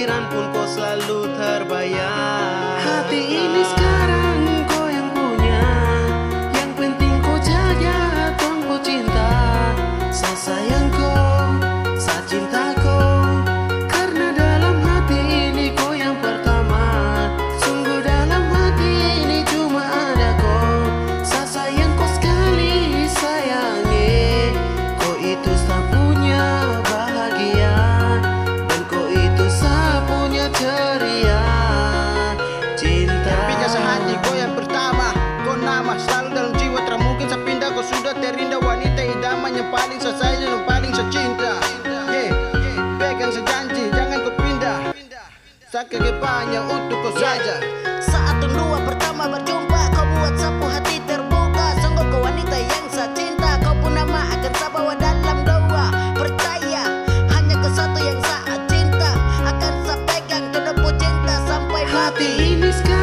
pikiran pun kau selalu terbayang Hati ini sekarang Terindah wanita idaman yang paling saya Yang paling saya cinta yeah. Pegang sejanji jangan kau pindah. Saya ke depannya untuk kau saja. Saat dua pertama berjumpa Kau buat sapu hati terbuka. Sungguh kau wanita yang saya cinta Kau pun nama akan saya bawa dalam doa Percaya hanya kau satu yang saya cinta. Akan saya pegang kedeput cinta sampai mati. Hati ini sekarang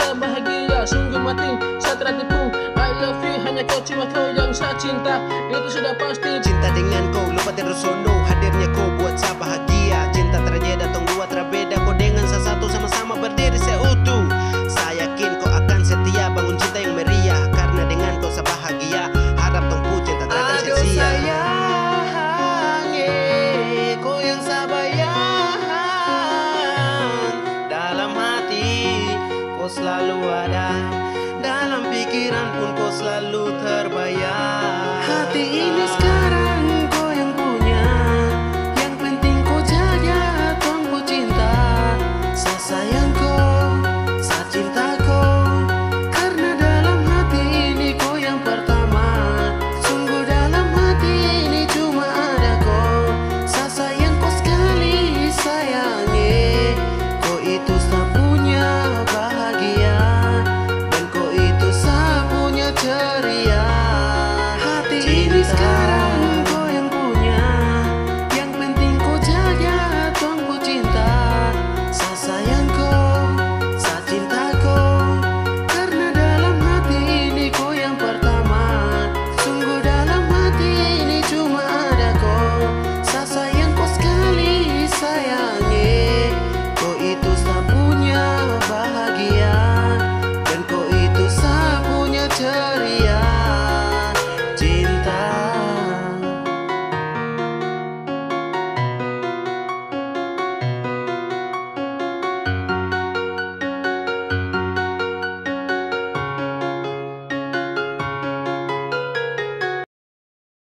rasa bahagia Sungguh mati, saya tertipu I love you, hanya kau cuma kau yang saya cinta. Itu sudah pasti. Cinta dengan kau lupa terus sono namun kau selalu terbayang Hati ini